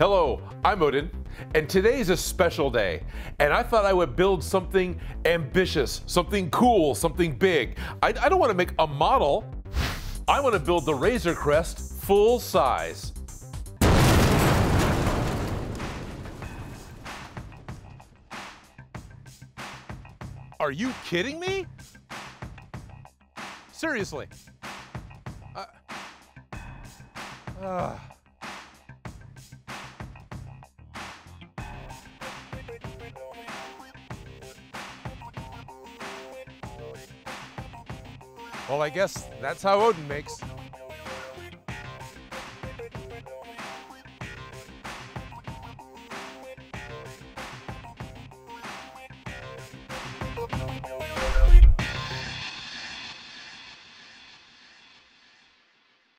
Hello, I'm Odin, and today is a special day. And I thought I would build something ambitious, something cool, something big. I, I don't want to make a model. I want to build the Razor Crest full size. Are you kidding me? Seriously. Uh, uh. Well, I guess that's how Odin makes.